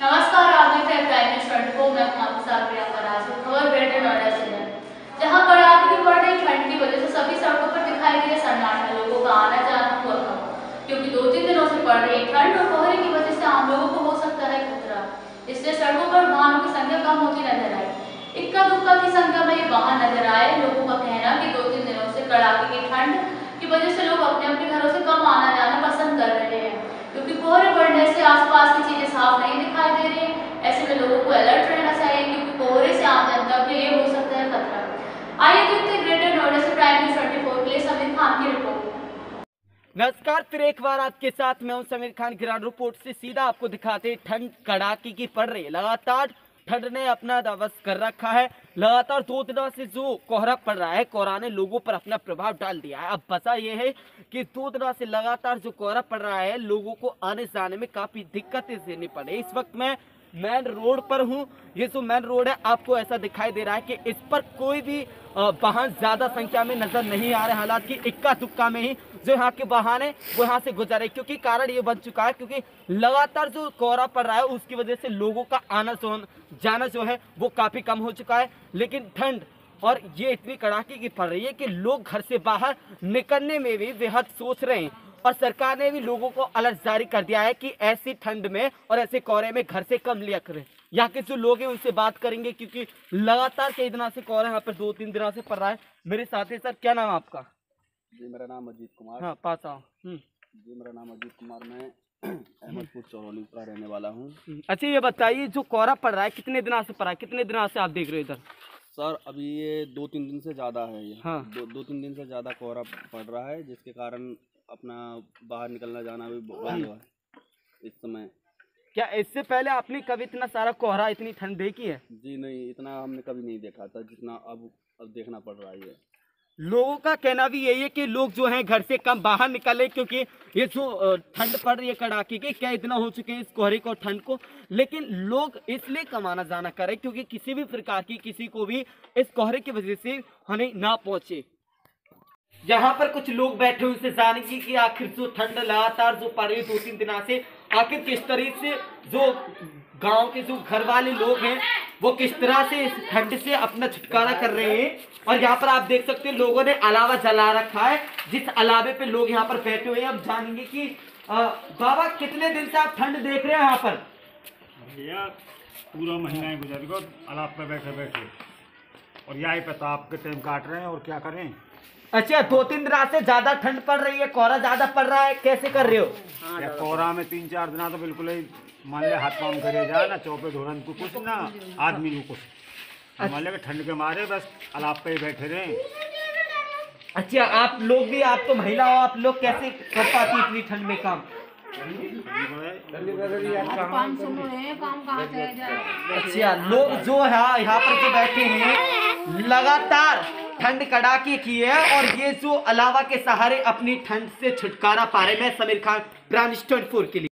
नमस्कार, आप देख रहे हैं प्राइम ट्वेंटी फोर। मैं हूँ आपके साथ प्रियंका राज खबर ग्रेटर नोएडा से है जहाँ कड़ाके की पड़ रही ठंड की वजह से सभी सड़कों पर दिखाई दिए सन्नाटे लोगों का आना जाना हुआ कम क्योंकि दो तीन दिनों से पड़ रही ठंड और कोहरे की वजह से आम लोगों को हो सकता है खतरा। इससे सड़कों पर वाहनों की संख्या कम होती नज़र आई। इक्का दुक्का की संख्या में ये वाहन नज़र आए। लोगों का कहना कि दो तीन दिनों से कड़ाके की ठंड की वजह से लोग अपने अपने घरों से कम आना जाना पसंद कर रहे हैं क्योंकि कोहरे बढ़ने से आसपास की चीज़ें साफ़ नहीं दिखाई दे रही ऐसे में लोगों को अलर्ट रहना चाहिए क्योंकि कोहरे से आम जनता के लिए हो सकता है खतरा। आइए देखते हैं ग्रेटर नोएडा से प्राइम न्यूज़ ट्वेंटी फोर के लिए समीर खान की रिपोर्ट नमस्कार, फिर एक बार आपके साथ मैं हूँ समीर खान। गिरान रिपोर्ट से सीधा आपको दिखाते ठंड कड़ाके की पड़ रही है। लगातार ठंड ने अपना दवस कर रखा है। लगातार दो दिनों से जो कोहरा पड़ रहा है, कोहरा ने लोगों पर अपना प्रभाव डाल दिया है। अब बसा ये है कि दो दिनों से लगातार जो कोहरा पड़ रहा है, लोगों को आने जाने में काफ़ी दिक्कतें झेलनी पड़े इस वक्त मैं मेन रोड पर हूँ। ये जो मेन रोड है, आपको ऐसा दिखाई दे रहा है कि इस पर कोई भी वाहन ज़्यादा संख्या में नज़र नहीं आ रहे। हालात की इक्का दुक्का में ही जो यहाँ के वाहन है, वो यहाँ से गुजर है। क्योंकि कारण ये बन चुका है, क्योंकि लगातार जो कोहरा पड़ रहा है, उसकी वजह से लोगों का आना जाना जो है, वो काफ़ी कम हो चुका है। लेकिन ठंड और ये इतनी कड़ाके की पड़ रही है कि लोग घर से बाहर निकलने में भी बेहद सोच रहे हैं। और सरकार ने भी लोगों को अलर्ट जारी कर दिया है कि ऐसी ठंड में और ऐसे कोहरे में घर से कम लिया करें। यहाँ के जो लोग हैं उनसे बात करेंगे क्योंकि लगातार कई दिनों से कोहरा यहाँ पर दो तीन दिनों से पड़ रहा है। मेरे साथ है सर क्या नाम आपका? जी मेरा नाम अजीत कुमार। हाँ पास आओ। हम्म, जी मेरा नाम अजीत कुमार। मैं अहमदपुर चौरोली का रहने वाला हूँ। हम्म। अच्छा ये बताइए जो कोहरा पड़ रहा है कितने दिनों से पड़ रहा है? कितने दिनों से आप देख रहे हो इधर? सर अभी ये दो तीन दिन से ज़्यादा है ये। हाँ। दो, दो तीन दिन से ज़्यादा कोहरा पड़ रहा है जिसके कारण अपना बाहर निकलना जाना भी बंद हुआ है इस समय। क्या इससे पहले आपने कभी इतना सारा कोहरा इतनी ठंड देखी है? जी नहीं इतना हमने कभी नहीं देखा था जितना अब अब देखना पड़ रहा है ये। लोगों का कहना भी यही है कि लोग जो हैं घर से कम बाहर निकले क्योंकि ये जो ठंड पड़ रही है कड़ाके की, क्या इतना हो चुके हैं इस कोहरे को ठंड को? लेकिन लोग इसलिए कमाना जाना करें क्योंकि किसी भी प्रकार की किसी को भी इस कोहरे की वजह से हानि ना पहुँचे। यहाँ पर कुछ लोग बैठे हुए जानेंगे कि आखिर जो ठंड लगातार जो पड़ रही दो तीन दिनों से आखिर किस तरह से जो गाँव के जो घर वाले लोग हैं वो किस तरह से इस ठंड से अपना छुटकारा कर रहे हैं? और यहाँ पर आप देख सकते हैं लोगों ने अलावा जला रखा है जिस अलावे पे लोग यहाँ पर बैठे हुए हैं। अब जानेंगे कि अ, बाबा कितने दिन से आप ठंड देख रहे हैं यहाँ पर? भैया पूरा महीना ही गुजर गया अलाप पे बैठे बैठे और यहाँ पे ताप के टाइम काट रहे हैं और क्या करें? अच्छा दो तीन दिन से ज़्यादा ठंड पड़ रही है कोहरा ज़्यादा पड़ रहा है कैसे कर रहे हो? कोहरा में तीन चार दिन तो बिल्कुल ही मान लिया हाथ पाँव करे जाए ना चौपे धोरन को कुछ ना आदमी को कुछ। मान लिया ठंड के मारे बस अलाप पे ही बैठे रहे। अच्छा आप लोग भी आप तो महिला हो आप लोग कैसे कर पाती इतनी ठंड में काम? अच्छा लोग जो है, यहाँ पर जो बैठे हैं, लगातार ठंड कड़ाके की है और ये जो अलावा के सहारे अपनी ठंड से छुटकारा पा रहे मैं समीर खान ट्वेंटी के लिए।